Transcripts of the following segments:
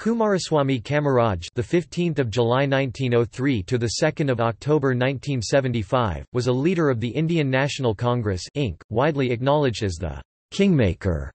Kumaraswamy Kamaraj, the 15th of July 1903 to the 2nd of October 1975, was a leader of the Indian National Congress Inc., widely acknowledged as the kingmaker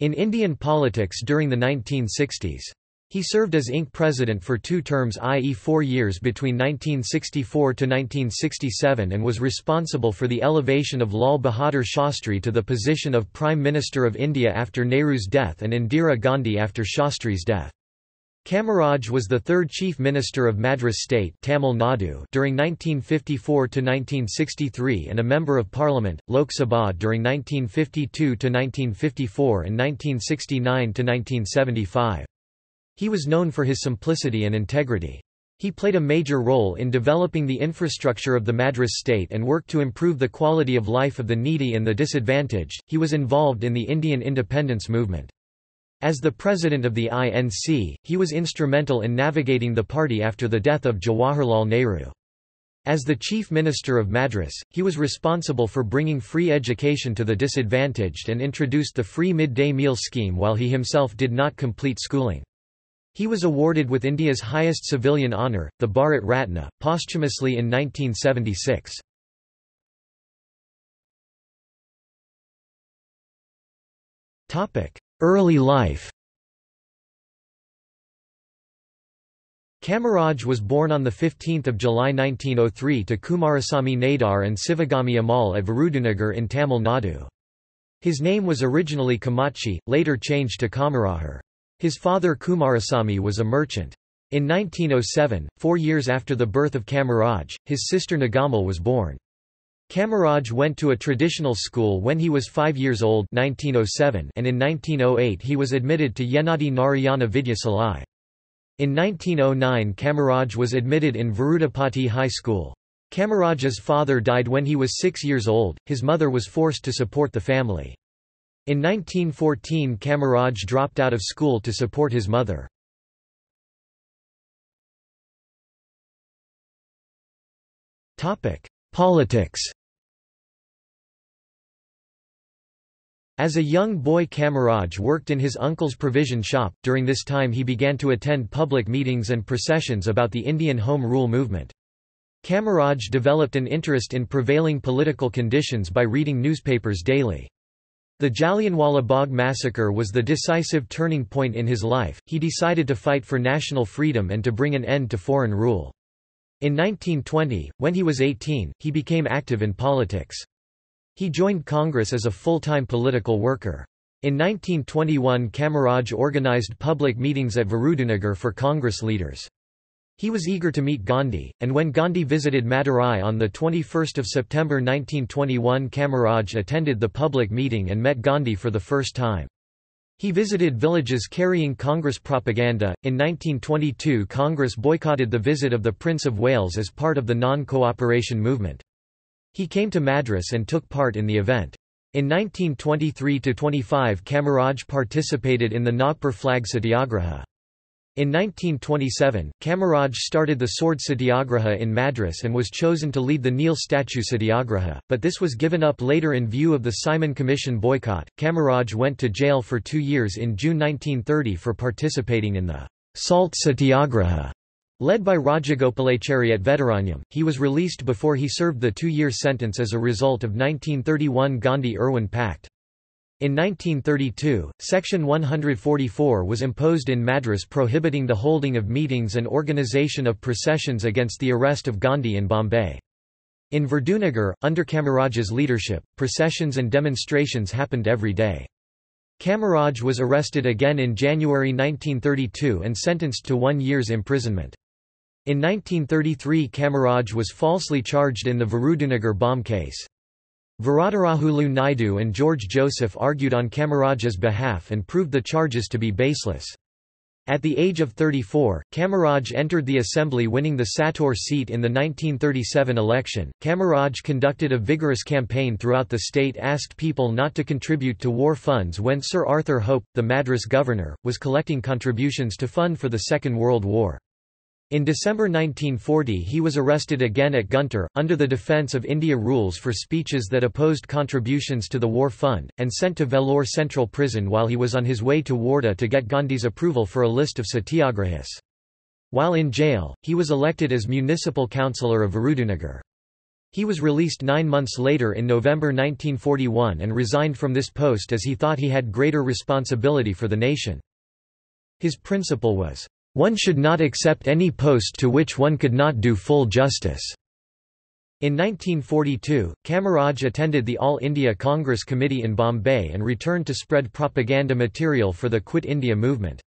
in Indian politics during the 1960s. He served as Inc. president for two terms i.e. four years between 1964 to 1967 and was responsible for the elevation of Lal Bahadur Shastri to the position of Prime Minister of India after Nehru's death and Indira Gandhi after Shastri's death. Kamaraj was the third Chief Minister of Madras State Tamil Nadu during 1954–1963 and a Member of Parliament, Lok Sabha during 1952–1954 and 1969–1975. He was known for his simplicity and integrity. He played a major role in developing the infrastructure of the Madras state and worked to improve the quality of life of the needy and the disadvantaged. He was involved in the Indian independence movement. As the president of the INC, he was instrumental in navigating the party after the death of Jawaharlal Nehru. As the chief minister of Madras, he was responsible for bringing free education to the disadvantaged and introduced the free midday meal scheme while he himself did not complete schooling. He was awarded with India's highest civilian honour, the Bharat Ratna, posthumously in 1976. Early life Kamaraj was born on 15 July 1903 to Kumarasamy Nadar and Sivagami Ammal at Virudunagar in Tamil Nadu. His name was originally Kamachi, later changed to Kamarajar. His father Kumarasamy was a merchant. In 1907, four years after the birth of Kamaraj, his sister Nagamal was born. Kamaraj went to a traditional school when he was five years old 1907 and in 1908 he was admitted to Yenadi Narayana Vidyasalai. In 1909 Kamaraj was admitted in Virudapati High School. Kamaraj's father died when he was six years old, his mother was forced to support the family. In 1914 Kamaraj dropped out of school to support his mother. Politics As a young boy Kamaraj worked in his uncle's provision shop, during this time he began to attend public meetings and processions about the Indian Home Rule movement. Kamaraj developed an interest in prevailing political conditions by reading newspapers daily. The Jallianwala Bagh massacre was the decisive turning point in his life, he decided to fight for national freedom and to bring an end to foreign rule. In 1920, when he was 18, he became active in politics. He joined Congress as a full-time political worker. In 1921 Kamaraj organized public meetings at Virudunagar for Congress leaders. He was eager to meet Gandhi, and when Gandhi visited Madurai on 21 September 1921 Kamaraj attended the public meeting and met Gandhi for the first time. He visited villages carrying Congress propaganda. In 1922 Congress boycotted the visit of the Prince of Wales as part of the non-cooperation movement. He came to Madras and took part in the event. In 1923–25 Kamaraj participated in the Nagpur flag satyagraha. In 1927, Kamaraj started the sword satyagraha in Madras and was chosen to lead the Neill statue satyagraha, but this was given up later in view of the Simon Commission boycott. Kamaraj went to jail for two years in June 1930 for participating in the salt satyagraha. Led by Rajagopalachari at Vedaranyam, he was released before he served the two-year sentence as a result of 1931 Gandhi-Irwin Pact. In 1932, Section 144 was imposed in Madras prohibiting the holding of meetings and organisation of processions against the arrest of Gandhi in Bombay. In Virudunagar, under Kamaraj's leadership, processions and demonstrations happened every day. Kamaraj was arrested again in January 1932 and sentenced to one year's imprisonment. In 1933 Kamaraj was falsely charged in the Virudunagar bomb case. Varadarajulu Naidu and George Joseph argued on Kamaraj's behalf and proved the charges to be baseless. At the age of 34, Kamaraj entered the assembly winning the Sattur seat in the 1937 election. Kamaraj conducted a vigorous campaign throughout the state asked people not to contribute to war funds when Sir Arthur Hope, the Madras governor, was collecting contributions to fund for the Second World War. In December 1940 he was arrested again at Guntur, under the Defence of India rules for speeches that opposed contributions to the war fund, and sent to Vellore Central Prison while he was on his way to Wardha to get Gandhi's approval for a list of satyagrahis. While in jail, he was elected as municipal councillor of Virudunagar. He was released nine months later in November 1941 and resigned from this post as he thought he had greater responsibility for the nation. His principle was, one should not accept any post to which one could not do full justice. In 1942, Kamaraj attended the All India Congress Committee in Bombay and returned to spread propaganda material for the Quit India movement.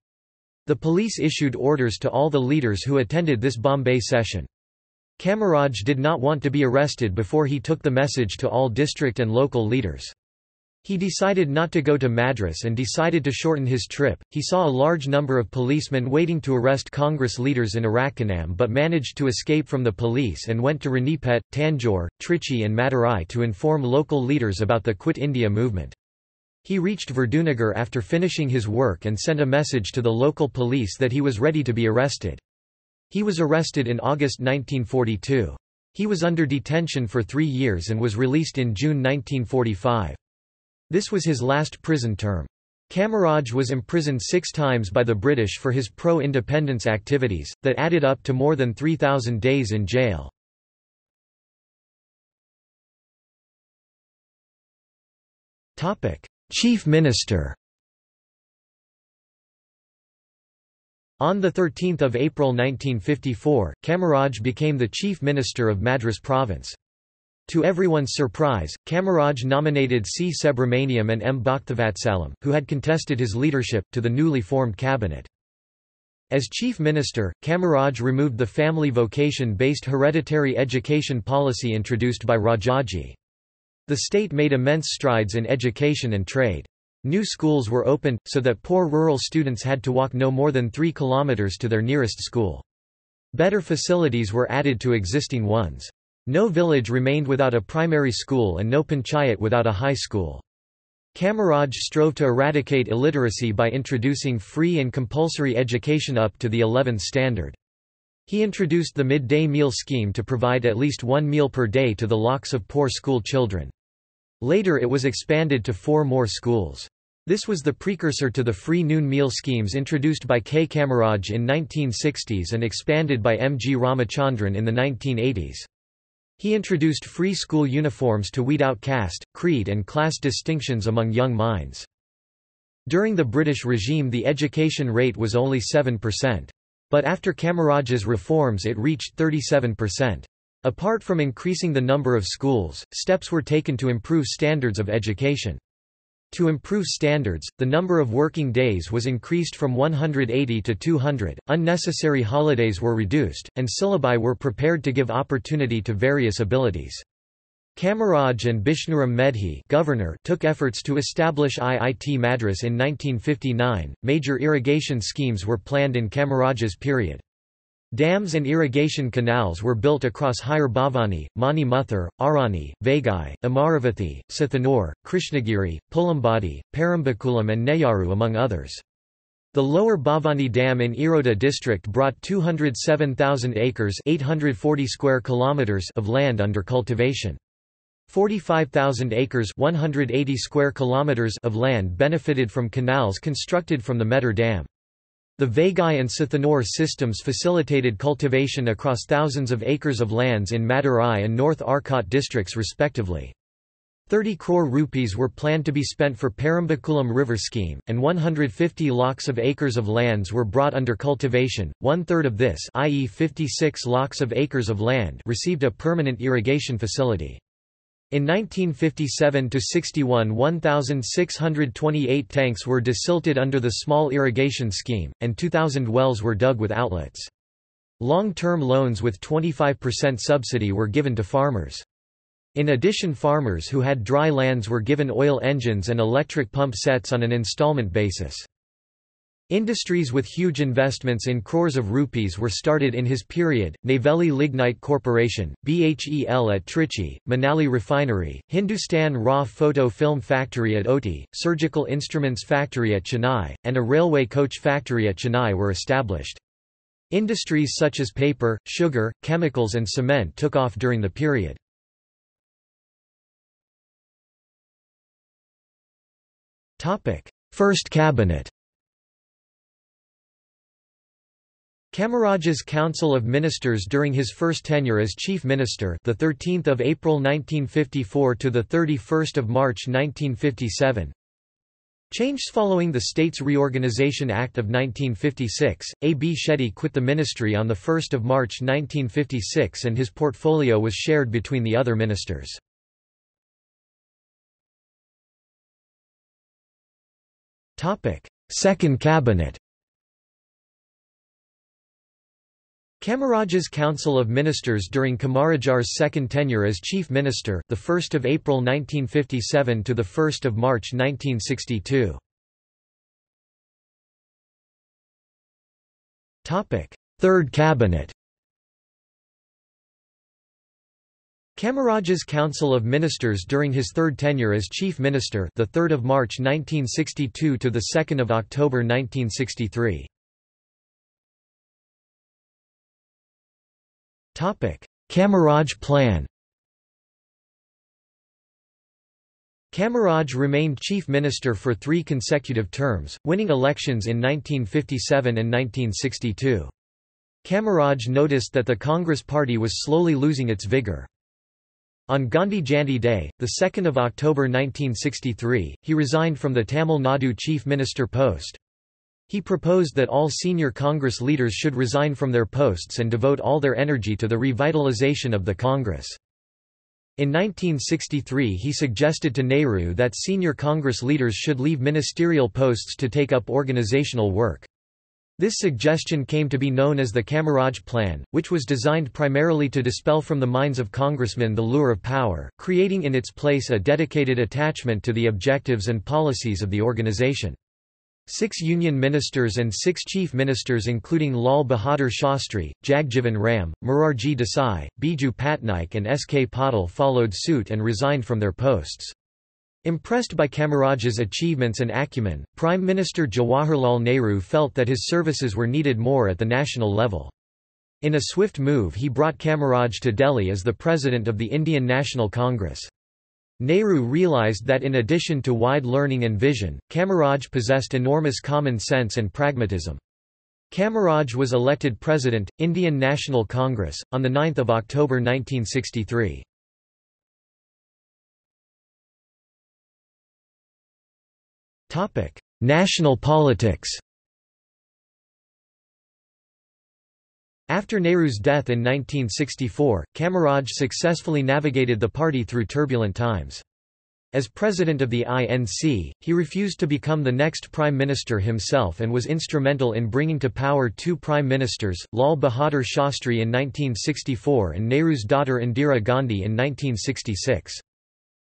The police issued orders to all the leaders who attended this Bombay session. Kamaraj did not want to be arrested before he took the message to all district and local leaders. He decided not to go to Madras and decided to shorten his trip. He saw a large number of policemen waiting to arrest Congress leaders in Arakkonam but managed to escape from the police and went to Ranipet, Tanjore, Trichy, and Madurai to inform local leaders about the Quit India movement. He reached Virudunagar after finishing his work and sent a message to the local police that he was ready to be arrested. He was arrested in August 1942. He was under detention for three years and was released in June 1945. This was his last prison term. Kamaraj was imprisoned six times by the British for his pro-independence activities, that added up to more than 3,000 days in jail. Chief Minister On 13 April 1954, Kamaraj became the Chief Minister of Madras Province. To everyone's surprise, Kamaraj nominated C. Subramaniam and M. Bhaktavatsalam, who had contested his leadership, to the newly formed cabinet. As chief minister, Kamaraj removed the family vocation-based hereditary education policy introduced by Rajaji. The state made immense strides in education and trade. New schools were opened, so that poor rural students had to walk no more than three kilometers to their nearest school. Better facilities were added to existing ones. No village remained without a primary school and no panchayat without a high school. Kamaraj strove to eradicate illiteracy by introducing free and compulsory education up to the 11th standard. He introduced the midday meal scheme to provide at least one meal per day to the lakhs of poor school children. Later it was expanded to four more schools. This was the precursor to the free noon meal schemes introduced by K. Kamaraj in 1960s and expanded by M. G. Ramachandran in the 1980s. He introduced free school uniforms to weed out caste, creed and class distinctions among young minds. During the British regime the education rate was only 7%. But after Kamaraj's reforms it reached 37%. Apart from increasing the number of schools, steps were taken to improve standards of education. To improve standards, the number of working days was increased from 180 to 200, unnecessary holidays were reduced, and syllabi were prepared to give opportunity to various abilities. Kamaraj and Bishnuram Medhi governor took efforts to establish IIT Madras in 1959. Major irrigation schemes were planned in Kamaraj's period. Dams and irrigation canals were built across Higher Bhavani, Mani Muthur, Arani, Vaigai, Amaravathi, Sathanur, Krishnagiri, Pulambadi, Parambikulam and Neyaru among others. The lower Bhavani Dam in Erode district brought 207,000 acres 840 square kilometers of land under cultivation. 45,000 acres 180 square kilometers of land benefited from canals constructed from the Mettur Dam. The Vaigai and Sathanur systems facilitated cultivation across thousands of acres of lands in Madurai and North Arcot districts respectively. 30 crore rupees were planned to be spent for Parambikulam River Scheme, and 150 lakhs of acres of lands were brought under cultivation. One third of this, i.e., 56 lakhs of acres of land, received a permanent irrigation facility. In 1957–61 1,628 tanks were desilted under the small irrigation scheme, and 2,000 wells were dug with outlets. Long-term loans with 25% subsidy were given to farmers. In addition farmers who had dry lands were given oil engines and electric pump sets on an installment basis. Industries with huge investments in crores of rupees were started in his period, Neyveli Lignite Corporation, BHEL at Trichy, Manali Refinery, Hindustan Raw Photo Film Factory at Ooty, Surgical Instruments Factory at Chennai, and a railway coach factory at Chennai were established. Industries such as paper, sugar, chemicals and cement took off during the period. First cabinet Kamaraj's Council of Ministers during his first tenure as Chief Minister, the 13th of April 1954 to the 31st of March 1957. Changed following the States Reorganization Act of 1956, A. B. Shetty quit the ministry on 1 March 1956 and his portfolio was shared between the other ministers. Second cabinet Kamaraj's Council of Ministers during Kamarajar's second tenure as Chief Minister, the 1st of April 1957 to the 1st of March 1962. Topic: Third Cabinet. Kamaraj's Council of Ministers during his third tenure as Chief Minister, the 3rd of March 1962 to the 2nd of October 1963. Kamaraj Plan. Kamaraj remained chief minister for three consecutive terms, winning elections in 1957 and 1962. Kamaraj noticed that the Congress party was slowly losing its vigor. On Gandhi Jayanti Day, 2 October 1963, he resigned from the Tamil Nadu chief minister post. He proposed that all senior Congress leaders should resign from their posts and devote all their energy to the revitalization of the Congress. In 1963 he suggested to Nehru that senior Congress leaders should leave ministerial posts to take up organizational work. This suggestion came to be known as the Kamaraj Plan, which was designed primarily to dispel from the minds of congressmen the lure of power, creating in its place a dedicated attachment to the objectives and policies of the organization. Six union ministers and six chief ministers including Lal Bahadur Shastri, Jagjivan Ram, Morarji Desai, Biju Patnaik and S. K. Patil followed suit and resigned from their posts. Impressed by Kamaraj's achievements and acumen, Prime Minister Jawaharlal Nehru felt that his services were needed more at the national level. In a swift move he brought Kamaraj to Delhi as the president of the Indian National Congress. Nehru realized that in addition to wide learning and vision, Kamaraj possessed enormous common sense and pragmatism. Kamaraj was elected President, Indian National Congress, on 9 October 1963. National politics After Nehru's death in 1964, Kamaraj successfully navigated the party through turbulent times. As president of the INC, he refused to become the next prime minister himself and was instrumental in bringing to power two prime ministers, Lal Bahadur Shastri in 1964 and Nehru's daughter Indira Gandhi in 1966.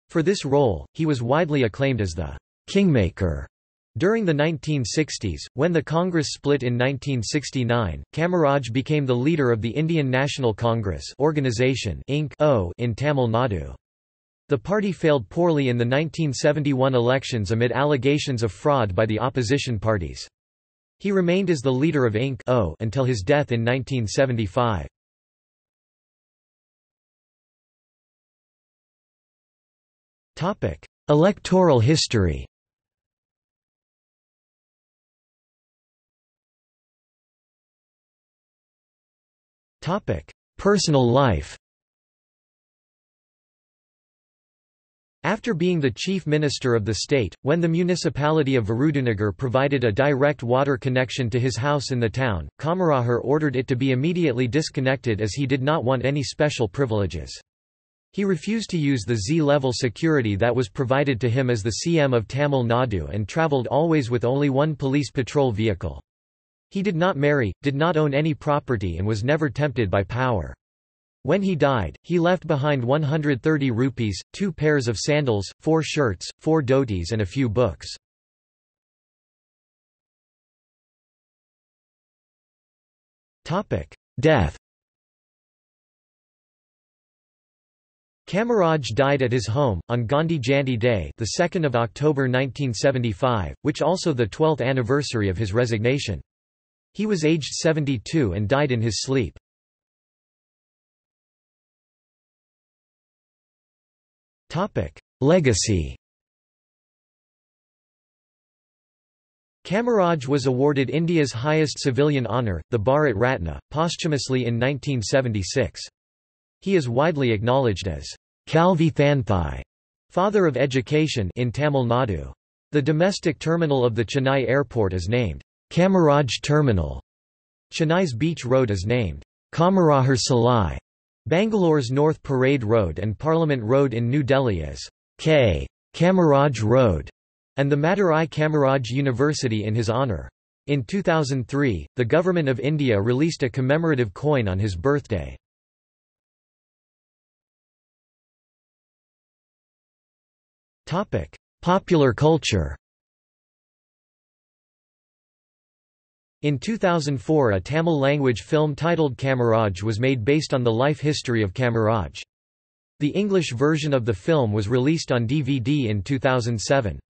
For this role, he was widely acclaimed as the «kingmaker» During the 1960s, when the Congress split in 1969, Kamaraj became the leader of the Indian National Congress Organization Inc. O in Tamil Nadu. The party failed poorly in the 1971 elections amid allegations of fraud by the opposition parties. He remained as the leader of Inc. O until his death in 1975. Electoral history Personal life After being the chief minister of the state, when the municipality of Virudunagar provided a direct water connection to his house in the town, Kamaraj ordered it to be immediately disconnected as he did not want any special privileges. He refused to use the Z-level security that was provided to him as the CM of Tamil Nadu and travelled always with only one police patrol vehicle. He did not marry, did not own any property and was never tempted by power. When he died, he left behind 130 rupees, two pairs of sandals, four shirts, four dhotis and a few books. Death Kamaraj died at his home, on Gandhi Jayanti Day the 2nd of October 1975, which also the 12th anniversary of his resignation. He was aged 72 and died in his sleep. Legacy Kamaraj was awarded India's highest civilian honour, the Bharat Ratna, posthumously in 1976. He is widely acknowledged as Kalvi Thanthai, father of education in Tamil Nadu. The domestic terminal of the Chennai airport is named Kamaraj Terminal. Chennai's Beach Road is named Kamarajar Salai. Bangalore's North Parade Road and Parliament Road in New Delhi is K. Kamaraj Road, and the Madurai Kamaraj University in his honour. In 2003, the Government of India released a commemorative coin on his birthday. Popular culture In 2004 a Tamil-language film titled Kamaraj was made based on the life history of Kamaraj. The English version of the film was released on DVD in 2007.